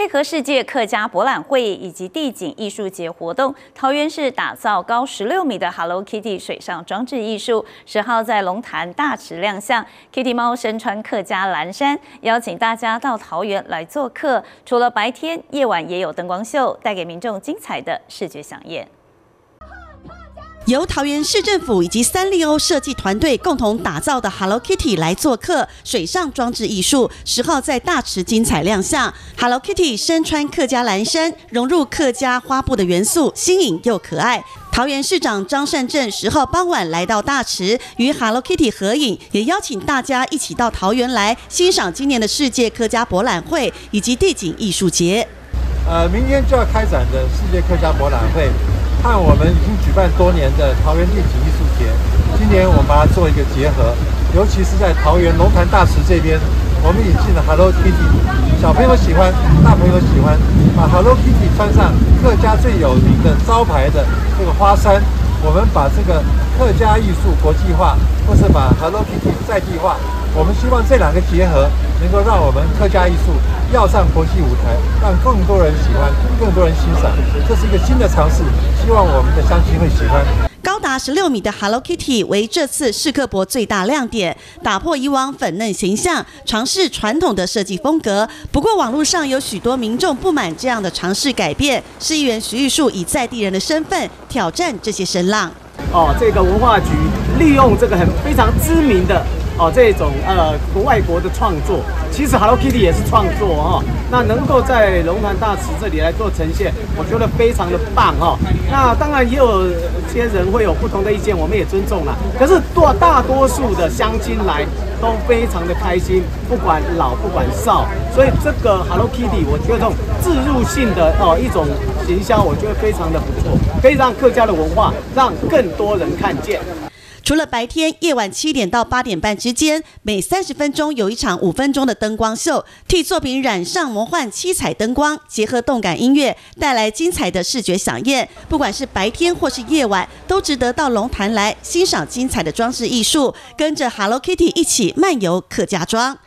配合世界客家博览会以及地景艺术节活动，桃园市打造高十六米的 Hello Kitty 水上装置艺术，十号在龙潭大池亮相。Kitty 猫身穿客家蓝衫，邀请大家到桃园来做客。除了白天，夜晚也有灯光秀，带给民众精彩的视觉飨宴。由桃园市政府以及三丽鸥设计团队共同打造的 Hello Kitty 来做客水上装置艺术，十号在大池精彩亮相。Hello Kitty 身穿客家蓝衫，融入客家花布的元素，新颖又可爱。桃园市长张善政十号傍晚来到大池与 Hello Kitty 合影，也邀请大家一起到桃园来欣赏今年的世界客家博览会以及地景艺术节。呃，明天就要开展的世界客家博览会。和我们已经举办多年的桃园地景艺术节，今年我们把它做一个结合，尤其是在桃园龙潭大池这边，我们引进了 Hello Kitty，小朋友喜欢，大朋友喜欢，把 Hello Kitty 穿上客家最有名的招牌的这个花衫，我们把这个客家艺术国际化，或是把 Hello Kitty 在地化，我们希望这两个结合，能够让我们客家艺术。要上国际舞台，让更多人喜欢，更多人欣赏，这是一个新的尝试，希望我们的乡亲会喜欢。高达十六米的 Hello Kitty 为这次世客博最大亮点，打破以往粉嫩形象，尝试传统的设计风格。不过网络上有许多民众不满这样的尝试改变，市议员徐玉树以在地人的身份挑战这些声浪。哦，这个文化局利用这个很非常知名的。哦，这种呃外国的创作，其实 Hello Kitty 也是创作哈。那能够在龙潭大池这里来做呈现，我觉得非常的棒哈。那当然也有些人会有不同的意见，我们也尊重了。可是多大多数的乡亲来都非常的开心，不管老不管少。所以这个 Hello Kitty，我觉得这种自入性的哦一种行销，我觉得非常的不错，可以让客家的文化让更多人看见。除了白天，夜晚七点到八点半之间，每三十分钟有一场五分钟的灯光秀，替作品染上魔幻七彩灯光，结合动感音乐，带来精彩的视觉飨宴。不管是白天或是夜晚，都值得到龙潭来欣赏精彩的装饰艺术，跟着 Hello Kitty 一起漫游客家庄。